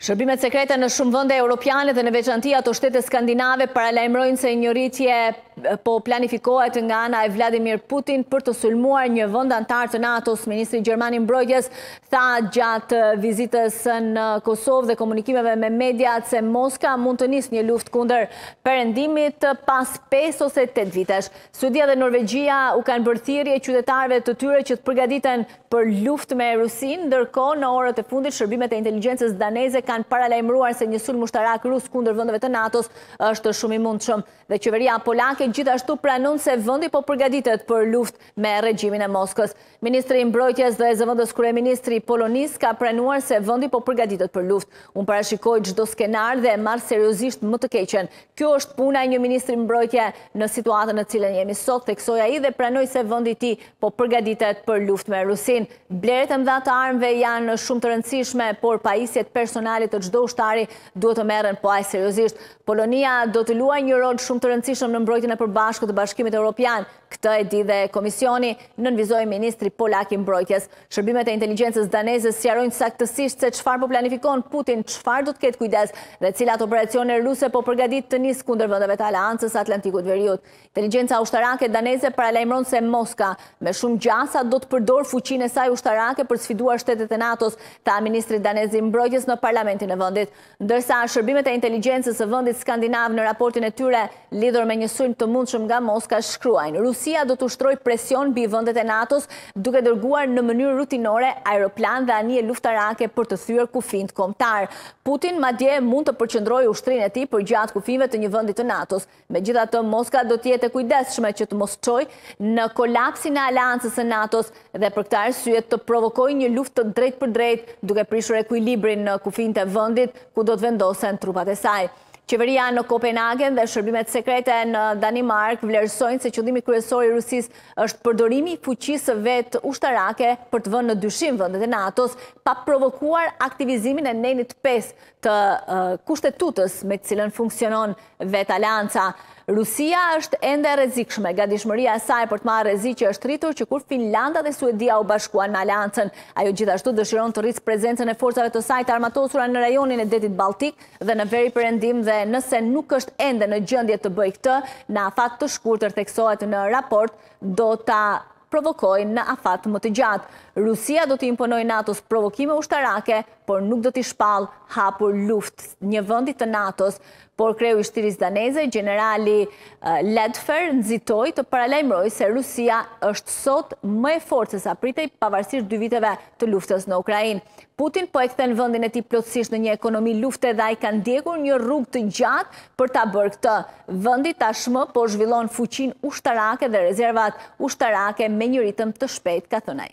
Shërbimet sekrete në shumë vende europiane dhe në veçanti ato shtete skandinave paralajmërojnë se një rritje po planifikohet nga ana e Vladimir Putin për të sulmuar një vend anëtar të NATO-s. Ministri gjerman i Mbrojtjes tha gjatë vizitës në Kosovë dhe komunikimeve me mediat se Moska mund të nisë një luftë kundër Perëndimit pas 5 ose 8 vitesh. Suedia dhe Norvegjia u kanë bërë thirrje qytetarëve të tyre që të përgaditen për luftë me Rusinë. Ndërkohë, në orët e fundit, shërbimet e inteligjencës daneze kanë paralajmëruar se një sulm ushtarak rus kundër vendeve të NATO-s është shumë i mundshëm. Dhe qeveria polake gjithashtu pranon se vendi po përgaditet për luftë me regjimin e Moskës. Ministri i Mbrojtjes dhe zëvendëskryeministri i Polonisë ka pranuar se vendi po përgaditet për luftë. Unë parashikoj çdo skenar dhe e marr seriozisht më të keqen, Kjo është puna e një ministri mbrojtje në situatën në të cilën jemi sot, theksoi ai dhe pranoi se vendi i tij po përgaditet për luftë me Rusinë. Blerjet e mëdha të armëve janë shumë të rëndësishme, por pajisjet personale të çdo ushtari duhet të merren po aq seriozisht. Polonia do të luajë një rol shumë të rëndësishëm në mbrojtjen e përbashkët të Bashkimit Europian, Këtë e di dhe Komisioni, nënvizoi ministri polak i Mbrojtjes. Shërbimet e inteligjencës daneze sqarojnë saktësisht se çfarë po planifikon Putin, çfarë do të ketë kujdes dhe cilat operacione ruse po përgadit të nisë kundër vendeve të Aleancës së Atlantikut Veriut. Inteligjenca ushtarake daneze paralajmëron se Moska, me shumë gjasa, do të përdorë fuqinë e saj ushtarake për të sfiduar shtetet e NATO-s, tha ministri danez i Mbrojtjes në parlamentin e vendit. Ndërsa, shërbimet e inteligjencës së vendit skandinav në raportin e tyre lidhur me një sulm të mundshëm nga Moska shkruajnë, Rusia do të ushtrojë presion mbi vendet e NATO-s duke dërguar në mënyrë rutinore aeroplanë dhe anije luftarake për të thyer kufinjtë kombëtarë. Putin madje mund të përqendrojë ushtrinë e tij përgjatë kufinjve të një vendi të NATO-s. Megjithatë, Moska do të jetë e kujdesshme që të mos çojë në kolapsin e aleancës së NATO-s dhe për këtë arsye të provokojë një luftë të drejtpërdrejtë, duke prishur ekuilibrin në kufinjtë e vendit ku do të vendosen trupat e saj. Qeveria në Kopenhagen dhe shërbimet sekrete në Danimarkë vlerësojnë se qëllimi kryesor i Rusisë është përdorimi i fuqisë së vet ushtarake për të vënë në dyshim vendet e NATO-s pa provokuar aktivizimin e nenit pesë të Kushtetutës me të cilën funksionon vetë Aleanca. Rusia është ende e rrezikshme, gadishmëria e saj për të marrë rreziqe është rritur që kur Finlanda dhe Suedia u bashkuan me Aleancën. Ajo gjithashtu dëshiron të rrisë prezencën e forcave të saj të armatosura në rajonin e detit Baltik dhe në veriperëndim dhe nëse nuk është ende në gjendje të bëjë këtë, në afat të shkurtër theksohet në raport do ta provokojë në afat më të gjatë. Rusia do t'i imponojë NATO-s provokime ushtarake, por nuk do t'i shpallë hapur luftë një vendi të NATO-s, por kreu i ushtrisë daneze, gjenerali Ledfer, nxitoi të paralajmërojë se Rusia është sot më e fortë sesa pritej pavarësisht dy viteve të luftës në Ukrainë. Putin po e kthen vendin e tij plotësisht në një ekonomi lufte dhe ai ka ndjekur një rrugë të gjatë për ta bërë këtë. Vendi tashmë po zhvillon fuqinë ushtarake dhe rezervat ushtarake me një ritëm të shpejtë, ka thënë ai.